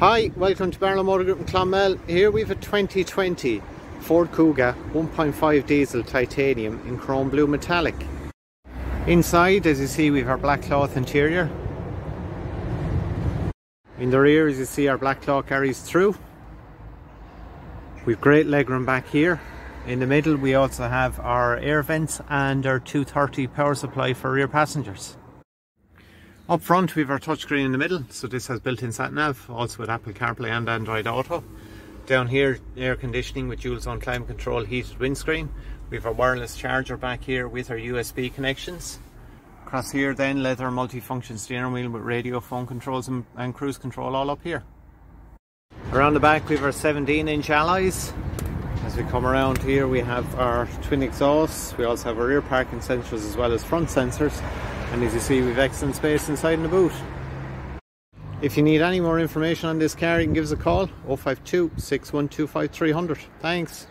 Hi, welcome to Barlo Motor Group in Clonmel. Here we have a 2020 Ford Kuga 1.5 diesel titanium in chrome blue metallic. Inside, as you see, we have our black cloth interior. In the rear, as you see, our black cloth carries through. We've great legroom back here. In the middle, we also have our air vents and our 230 power supply for rear passengers. Up front we have our touchscreen in the middle, so this has built-in sat-nav, also with Apple CarPlay and Android Auto. Down here, air conditioning with dual zone climate control, heated windscreen. We have a wireless charger back here with our USB connections. Across here then, leather multifunction steering wheel with radio, phone controls and, and cruise control all up here. Around the back we have our 17 inch alloys. As we come around here we have our twin exhausts, we also have our rear parking sensors as well as front sensors and as you see we've excellent space inside in the boot. If you need any more information on this car you can give us a call 052 6125300. Thanks.